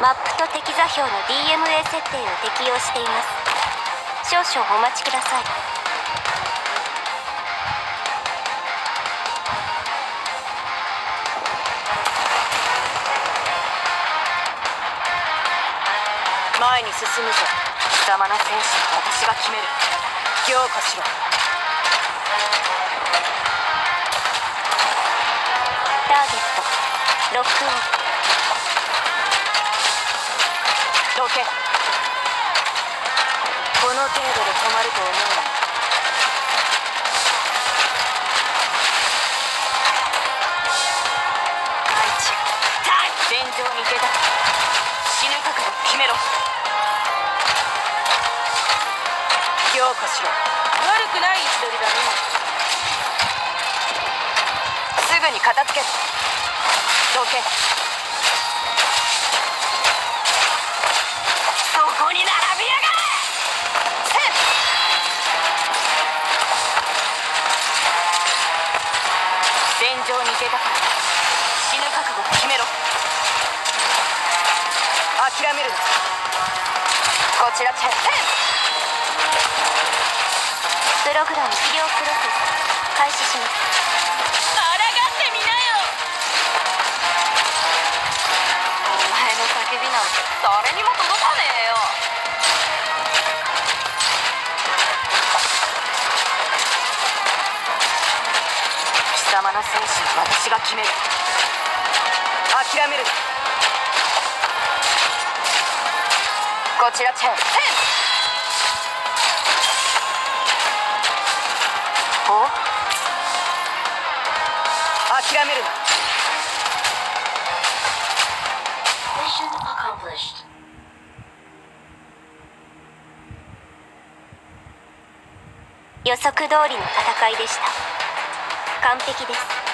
マップと敵座標の DMA 設定を適用しています。少々お待ちください。前に進むぞ。貴様の戦士は私が決める。強化しろ。ターゲット。ロックオン。けこの程度で止まると思う。な大地戦場に出た。死ぬ覚悟決めろ。強化しろ悪くない位置取りだね。すぐに片付けるどけ。戦場に出たから死ぬ覚悟を決めろ。諦めるな。こちらチェン。プログラム治療プロセス開始します。抗ってみなよ。お前の叫びなんて誰にも届かねえよ。貴様の戦士は私が決める。諦めるな。こちらチェン。お？諦めるな。Mission accomplished. 予測通りの戦いでした完璧です。